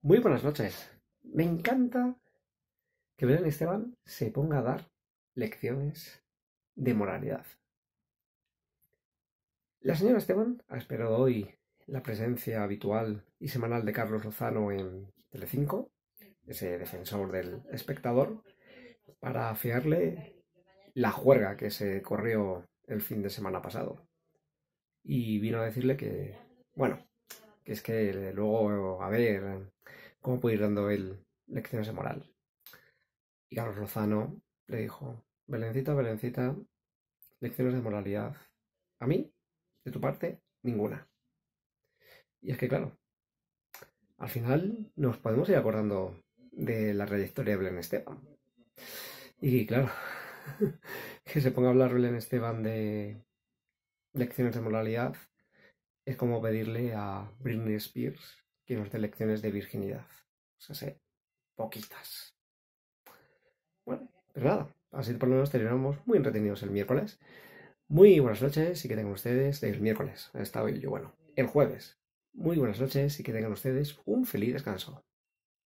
Muy buenas noches. Me encanta que Belén Esteban se ponga a dar lecciones de moralidad. La señora Esteban ha esperado hoy la presencia habitual y semanal de Carlos Lozano en Telecinco, ese defensor del espectador, para fiarle la juerga que se corrió el fin de semana pasado. Y vino a decirle que, bueno, es que luego, a ver, cómo puede ir dando él lecciones de moral. Y Carlos Lozano le dijo, Belencita, Belencita, lecciones de moralidad. A mí, de tu parte, ninguna. Y es que, claro, al final nos podemos ir acordando de la trayectoria de Belén Esteban. Y claro, que se ponga a hablar Belén Esteban de lecciones de moralidad es como pedirle a Britney Spears que nos dé lecciones de virginidad. O sea, sé, poquitas. Bueno, pues nada, así por lo menos terminamos muy entretenidos el miércoles. Muy buenas noches y que tengan ustedes el miércoles. He estado yo, bueno, el jueves. Muy buenas noches y que tengan ustedes un feliz descanso.